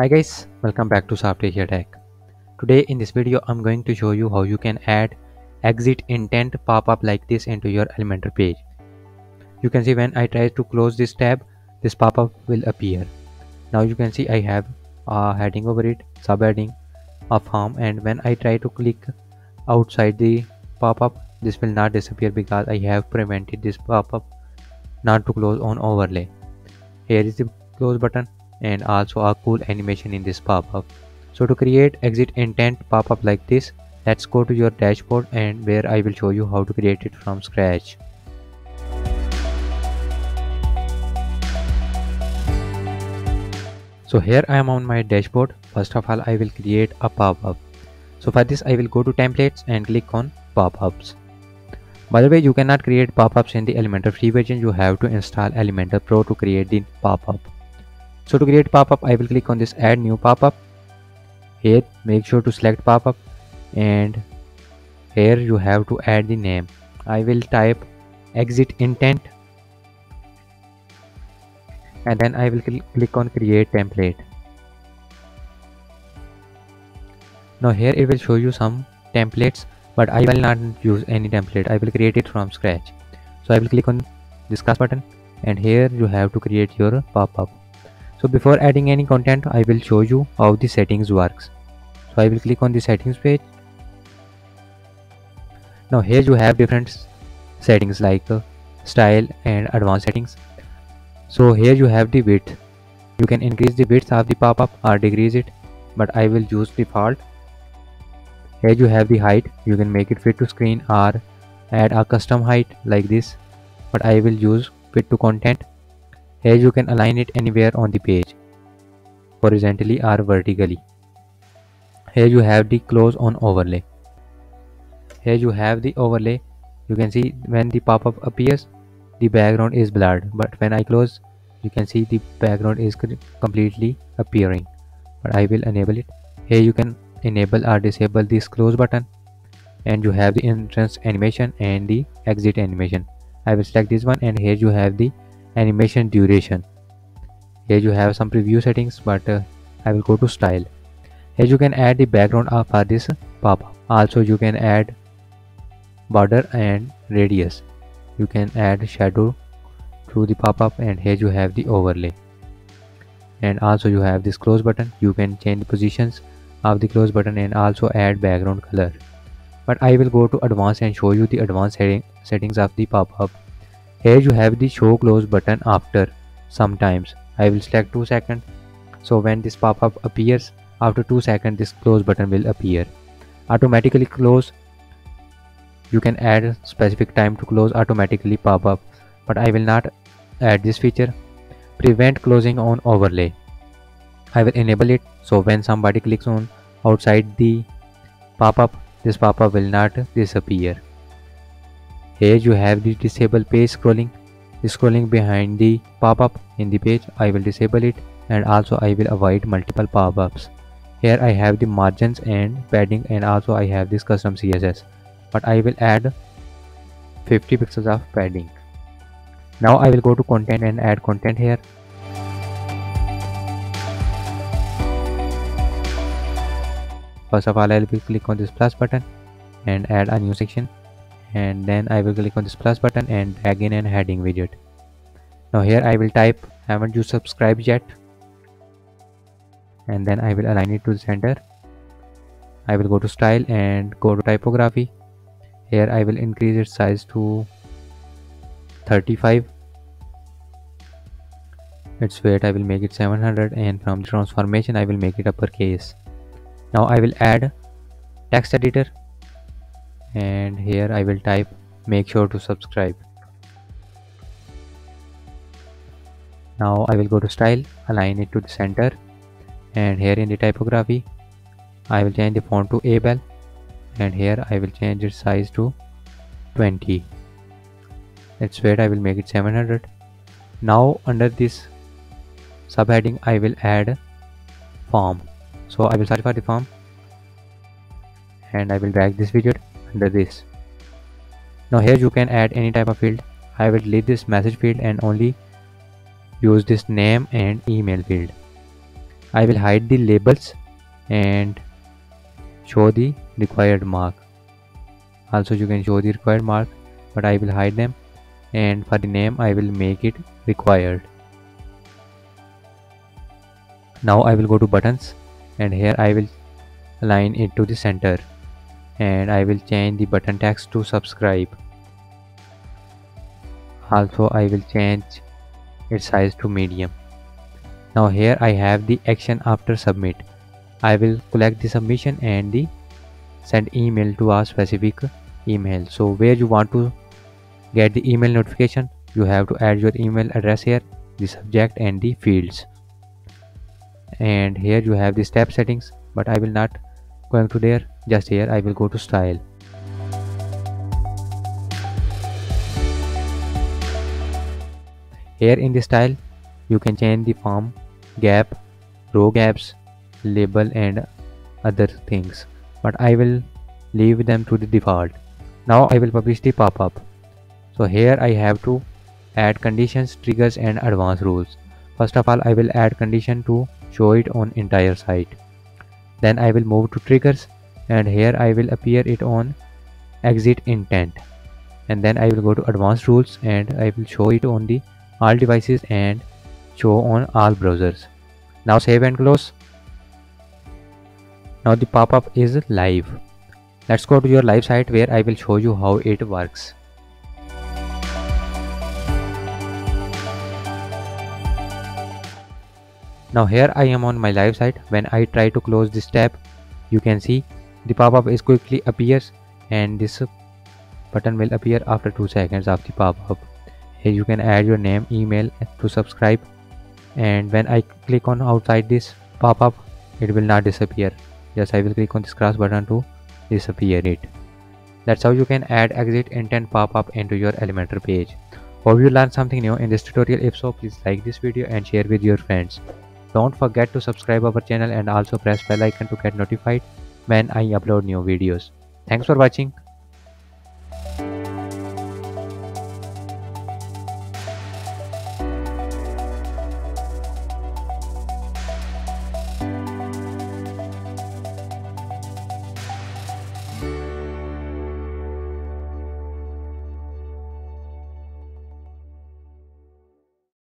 Hi guys, welcome back to SoftAsia Tech. Today in this video I'm going to show you how you can add exit intent pop-up like this into your Elementor page. You can see when I try to close this tab, this pop-up will appear. Now you can see I have a heading over it, subheading, a form and when I try to click outside the pop-up, this will not disappear because I have prevented this pop-up not to close on overlay. Here is the close button and also a cool animation in this pop-up. So to create exit intent pop-up like this, let's go to your dashboard and where I will show you how to create it from scratch. So here I am on my dashboard. First of all, I will create a pop-up. So for this, I will go to templates and click on pop-ups. By the way, you cannot create pop-ups in the Elementor free version. You have to install Elementor Pro to create the pop-up. So to create pop-up, I will click on this add new pop-up. Here, make sure to select pop-up and here you have to add the name. I will type exit intent and then I will cl click on create template. Now here it will show you some templates but I will not use any template. I will create it from scratch. So I will click on this class button and here you have to create your pop-up so before adding any content I will show you how the settings works. So I will click on the settings page. Now here you have different settings like uh, style and advanced settings. So here you have the width. You can increase the width of the pop-up or decrease it but I will use default. Here you have the height. You can make it fit to screen or add a custom height like this but I will use fit to content here you can align it anywhere on the page, horizontally or vertically. Here you have the close on overlay. Here you have the overlay. You can see when the pop-up appears, the background is blurred. But when I close, you can see the background is completely appearing. But I will enable it. Here you can enable or disable this close button. And you have the entrance animation and the exit animation. I will select this one and here you have the animation duration. Here you have some preview settings but uh, I will go to style. Here you can add the background for this pop-up. Also you can add border and radius. You can add shadow to the pop-up and here you have the overlay. And also you have this close button. You can change the positions of the close button and also add background color. But I will go to advanced and show you the advanced setting, settings of the pop-up here you have the show close button after sometimes. I will select 2 seconds. So when this pop-up appears after 2 seconds this close button will appear. Automatically close. You can add specific time to close automatically pop-up but I will not add this feature. Prevent closing on overlay. I will enable it. So when somebody clicks on outside the pop-up this pop-up will not disappear here you have the disable page scrolling. Scrolling behind the pop-up in the page, I will disable it and also I will avoid multiple pop-ups. Here I have the margins and padding and also I have this custom CSS. But I will add 50 pixels of padding. Now I will go to content and add content here. First of all, I will click on this plus button and add a new section and then I will click on this plus button and drag in an heading widget. Now here I will type haven't you subscribed yet and then I will align it to the center. I will go to style and go to typography. Here I will increase its size to 35 its weight I will make it 700 and from the transformation I will make it uppercase. Now I will add text editor and here I will type make sure to subscribe. Now I will go to style align it to the center. And here in the typography I will change the font to Abel and here I will change its size to 20 its weight I will make it 700 now under this subheading I will add form. So I will search for the form. And I will drag this widget under this. Now here you can add any type of field. I will delete this message field and only use this name and email field. I will hide the labels and show the required mark also you can show the required mark but I will hide them and for the name I will make it required now I will go to buttons and here I will align it to the center and I will change the button text to subscribe. Also I will change its size to medium. Now here I have the action after submit. I will collect the submission and the send email to a specific email. So where you want to get the email notification you have to add your email address here the subject and the fields. And here you have the step settings but I will not going to there just here I will go to style. Here in the style you can change the form gap row gaps label and other things. But I will leave them to the default. Now I will publish the pop-up. So here I have to add conditions triggers and advanced rules. First of all I will add condition to show it on entire site. Then I will move to triggers and here I will appear it on exit intent. And then I will go to advanced rules and I will show it on the all devices and show on all browsers. Now save and close. Now the pop-up is live. Let's go to your live site where I will show you how it works. Now here I am on my live site. When I try to close this tab, you can see the pop-up is quickly appears and this button will appear after 2 seconds of the pop-up. Here you can add your name, email to subscribe and when I click on outside this pop-up, it will not disappear. Just I will click on this cross button to disappear it. That's how you can add exit intent pop-up into your Elementor page. Hope you learned something new in this tutorial. If so, please like this video and share with your friends. Don't forget to subscribe our channel and also press bell icon to get notified when I upload new videos. Thanks for watching.